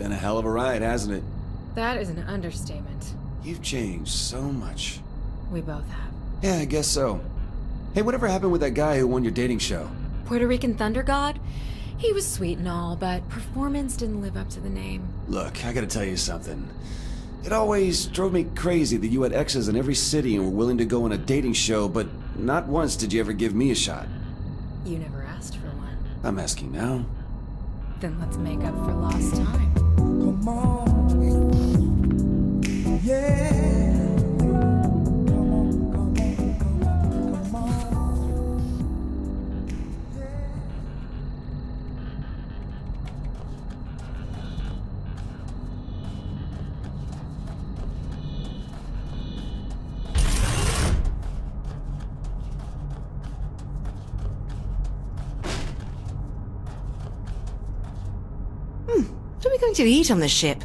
hell of a ride, hasn't it? That is an understatement. You've changed so much. We both have. Yeah, I guess so. Hey, whatever happened with that guy who won your dating show? Puerto Rican Thunder God? He was sweet and all, but performance didn't live up to the name. Look, I gotta tell you something. It always drove me crazy that you had exes in every city and were willing to go on a dating show, but not once did you ever give me a shot. You never asked for one. I'm asking now. Then let's make up for lost time. Come on. Yeah. We to eat on the ship?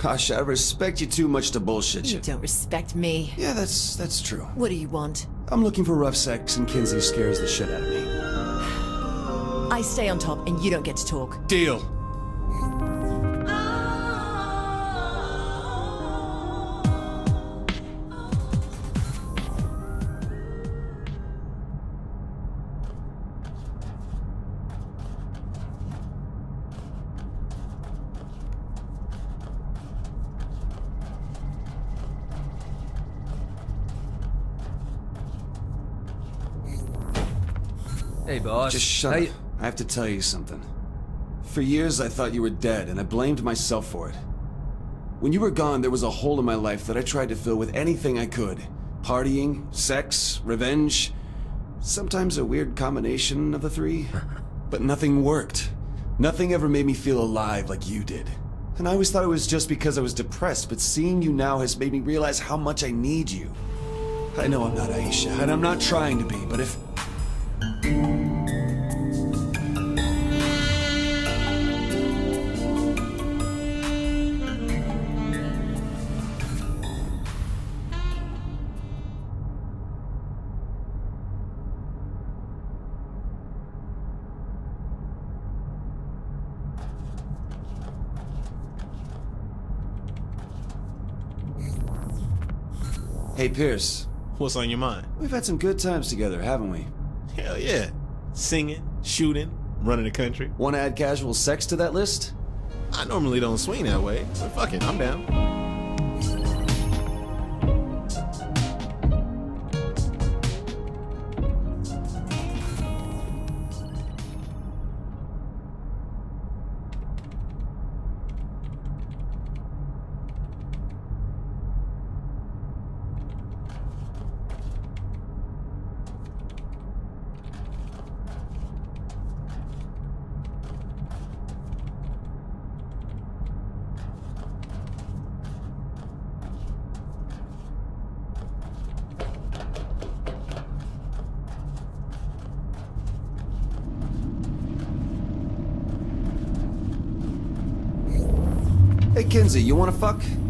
Gosh, I respect you too much to bullshit You you. don't respect me. Yeah, that's that's true. What do you want? I'm looking for rough sex and Kinzie scares the shit out of me. I stay on top and you don't get to talk. Deal. Hey, boss. Just shut How up. I have to tell you something. For years, I thought you were dead, and I blamed myself for it. When you were gone, there was a hole in my life that I tried to fill with anything I could partying, sex, revenge. Sometimes a weird combination of the three. But nothing worked. Nothing ever made me feel alive like you did. And I always thought it was just because I was depressed, but seeing you now has made me realize how much I need you. I know I'm not Aisha, and I'm not trying to be, but if. Hey, Pierce. What's on your mind? We've had some good times together, haven't we? Hell yeah. Singing, shooting, running the country. Want to add casual sex to that list? I normally don't swing that way, but fuck it, I'm down. Hey, Kinzie, you want to fuck?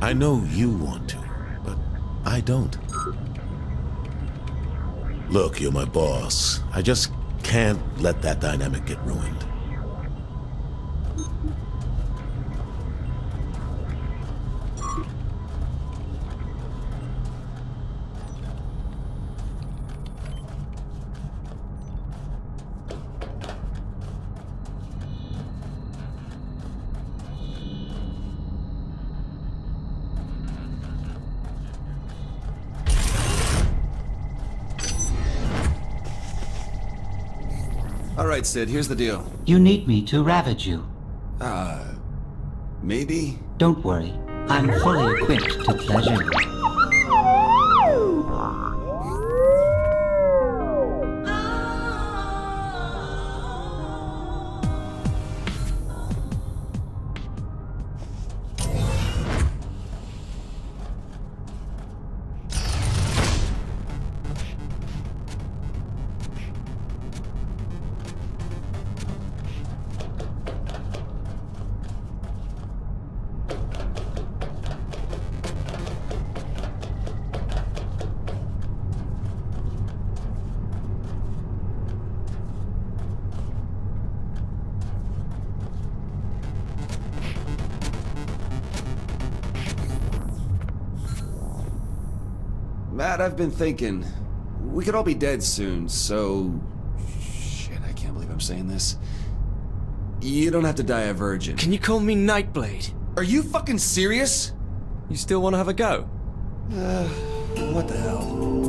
I know you want to, but I don't. Look, you're my boss. I just can't let that dynamic get ruined. All Alright, CID, here's the deal. You need me to ravage you. Uh, maybe? Don't worry. I'm fully equipped to pleasure you. Matt, I've been thinking. We could all be dead soon, so. Shit, I can't believe I'm saying this. You don't have to die a virgin. Can you call me Nightblade? Are you fucking serious? You still want to have a go? Uh, what the hell?